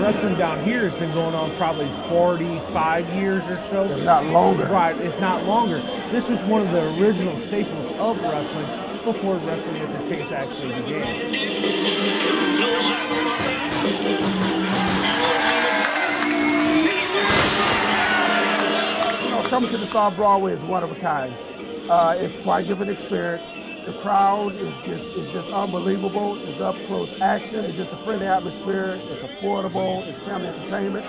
down here has been going on probably 45 years or so. If not longer. Right, if not longer. This was one of the original staples of wrestling before wrestling at the Chase actually began. You know, coming to the South Broadway is one of a kind. Uh, it's quite a different experience. The crowd is just is just unbelievable. It's up close action. It's just a friendly atmosphere. It's affordable. It's family entertainment.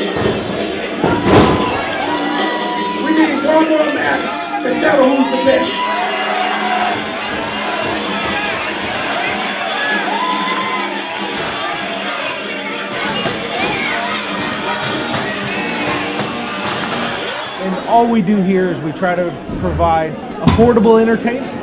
We need one more match to settle who's the best. And all we do here is we try to provide affordable entertainment.